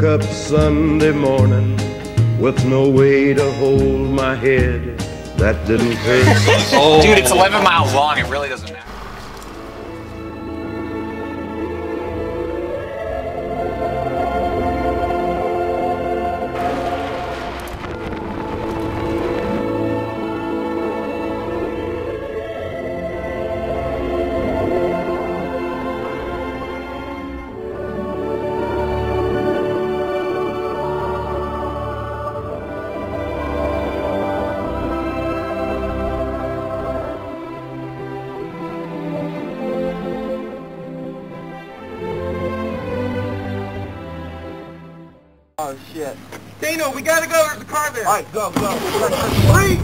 woke up Sunday morning with no way to hold my head. That didn't hurt. Dude, it's 11 miles long. It really doesn't matter. We gotta go. There's a car there. Alright, go, go. Three,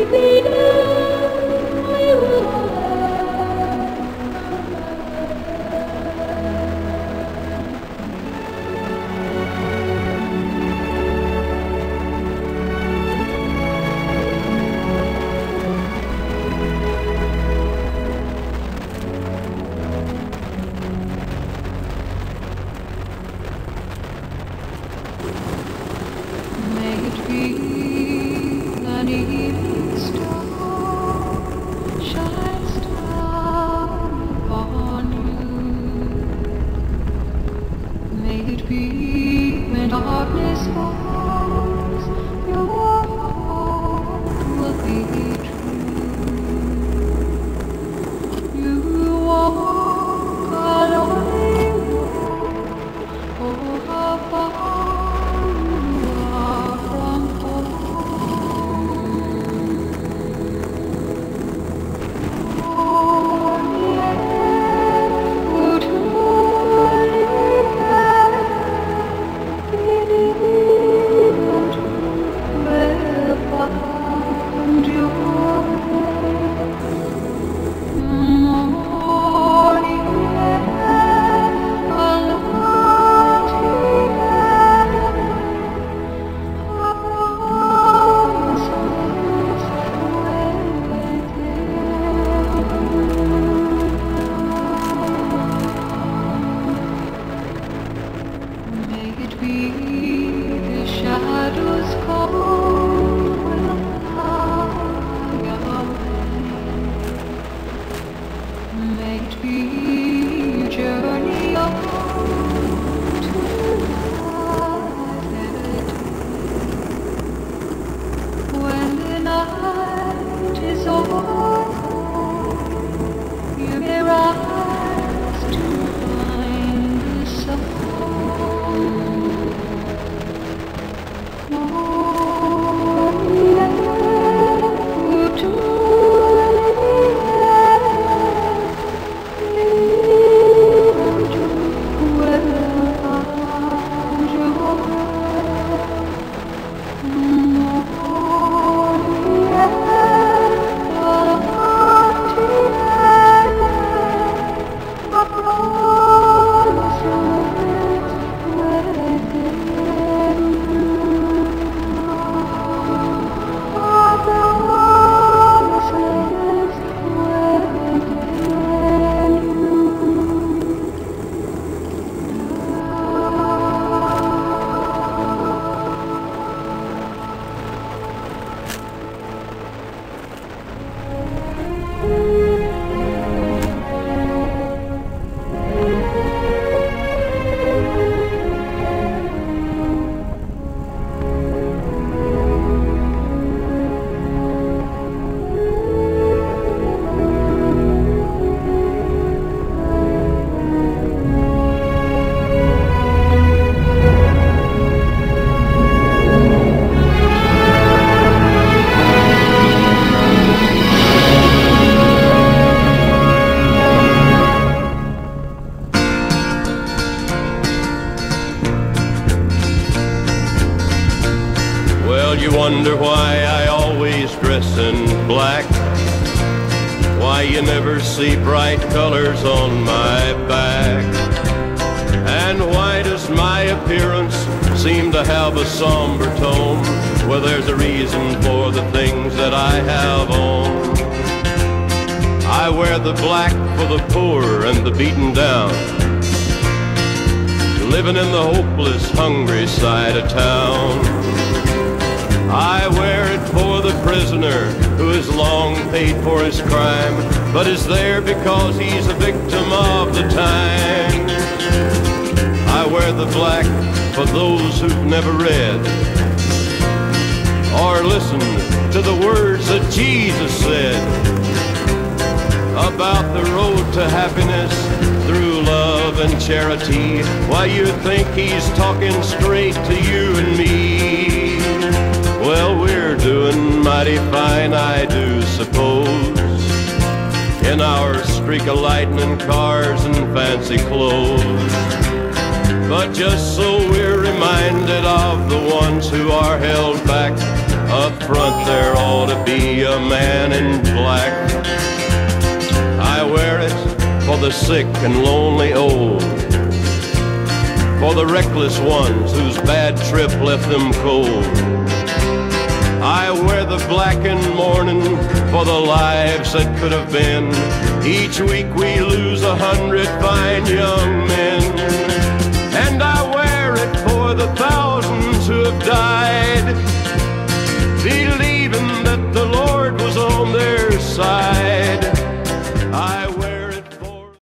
Thank it an evening why I always dress in black. Why you never see bright colors on my back. And why does my appearance seem to have a somber tone? Well, there's a reason for the things that I have on. I wear the black for the poor and the beaten down. Living in the hopeless, hungry side of town. Prisoner who has long paid for his crime, but is there because he's a victim of the times. I wear the black for those who've never read or listened to the words that Jesus said about the road to happiness through love and charity. Why you think he's talking straight to you and me? Well, we're doing mighty fine, I do suppose. In our streak of lightning cars and fancy clothes. But just so we're reminded of the ones who are held back. Up front there ought to be a man in black. I wear it for the sick and lonely old. For the reckless ones whose bad trip left them cold. I wear the black and mourning for the lives that could have been. Each week we lose a hundred fine young men. And I wear it for the thousands who have died, believing that the Lord was on their side.